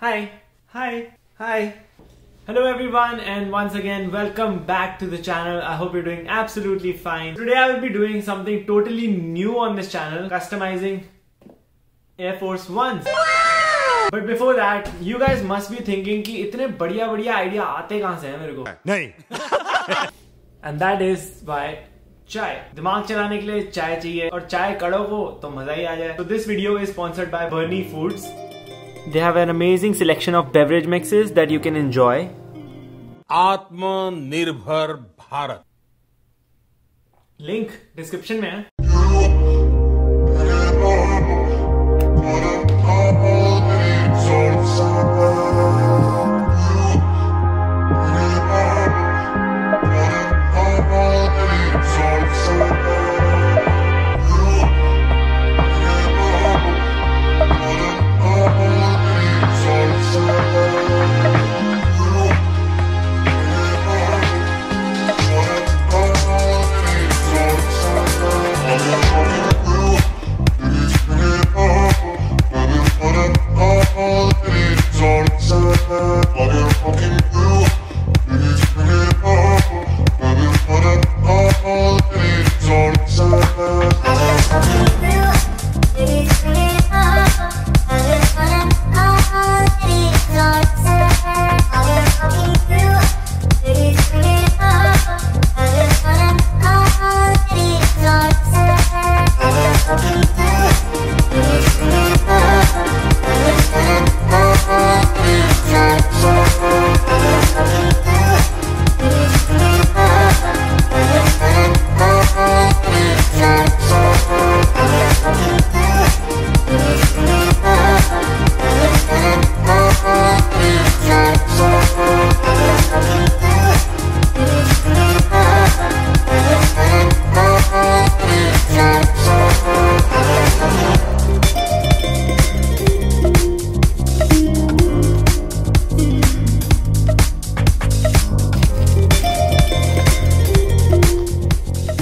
Hi. Hi. Hi. Hello everyone and once again welcome back to the channel. I hope you're doing absolutely fine. Today I will be doing something totally new on this channel. Customizing Air Force Ones. But before that, you guys must be thinking ki itne badia badia idea aate kahan se hai mere and that is why chai. Dimaag chalane ke liye chai chahiye. Aur chai kado ko to maza hi aa jaye. So this video is sponsored by Barni Foods. They have an amazing selection of beverage mixes that you can enjoy. Atmanirbhar Bharat. Link description mein hai.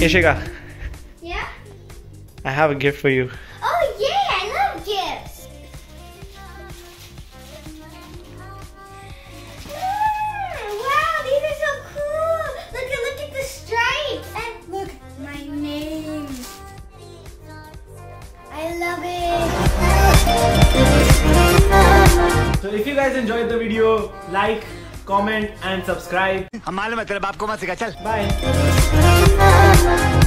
Ishika, Yeah? I have a gift for you. Oh yeah, I love gifts. Mm, wow, these are so cool. Look at look at the stripes and look my name. I love it. So if you guys enjoyed the video, like, comment and subscribe. हम मालूम है तेरे बाप को मत सिखा चल Bye.